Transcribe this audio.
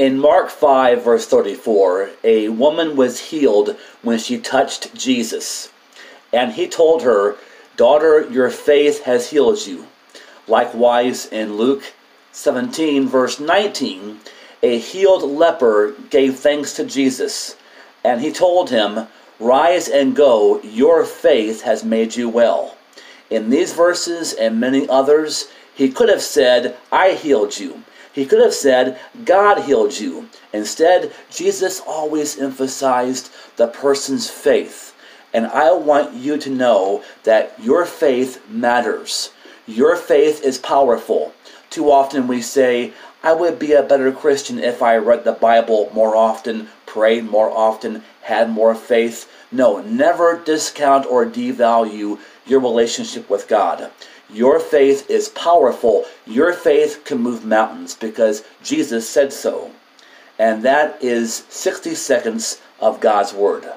In Mark 5, verse 34, a woman was healed when she touched Jesus. And he told her, Daughter, your faith has healed you. Likewise, in Luke 17, verse 19, a healed leper gave thanks to Jesus. And he told him, Rise and go, your faith has made you well. In these verses and many others, he could have said, I healed you. He could have said, God healed you. Instead, Jesus always emphasized the person's faith. And I want you to know that your faith matters. Your faith is powerful. Too often we say, I would be a better Christian if I read the Bible more often, prayed more often, had more faith. No, never discount or devalue your relationship with God. Your faith is powerful. Your faith can move mountains because Jesus said so. And that is 60 seconds of God's Word.